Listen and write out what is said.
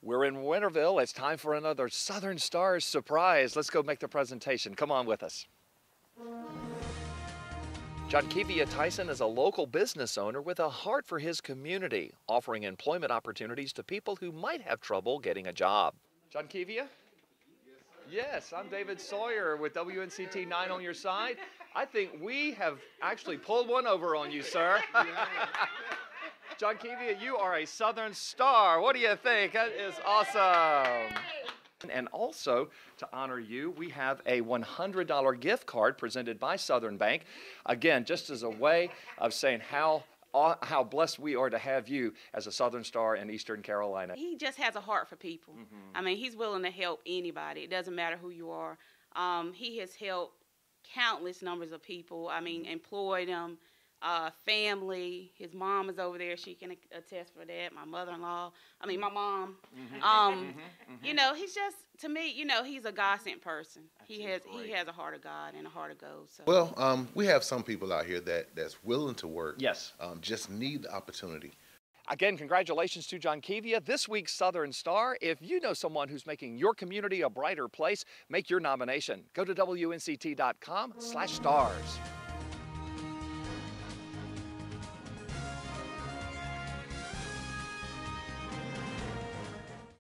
We're in Winterville. It's time for another Southern Stars surprise. Let's go make the presentation. Come on with us. Johnkevia Tyson is a local business owner with a heart for his community, offering employment opportunities to people who might have trouble getting a job. Johnkevia? Yes, I'm David Sawyer with WNCT 9 on your side. I think we have actually pulled one over on you, sir. Johnkevia, you are a Southern star. What do you think? That is awesome. And also, to honor you, we have a $100 gift card presented by Southern Bank. Again, just as a way of saying how how blessed we are to have you as a Southern Star in Eastern Carolina. He just has a heart for people. Mm-hmm. I mean, he's willing to help anybody. It doesn't matter who you are. Um, he has helped countless numbers of people. I mean, employed them uh, family. His mom is over there; she can attest for that. My mother-in-law. I mean, my mom. Mm-hmm. Um, mm-hmm. Mm-hmm. You know, he's just to me. You know, he's a God sent person. he has great. he has a heart of God and a heart of gold. So. Well, um, we have some people out here that that's willing to work. Yes. Um, just need the opportunity. Again, congratulations to Johnkevia, this week's Southern Star. If you know someone who's making your community a brighter place, make your nomination. Go to WNCT.com slash stars.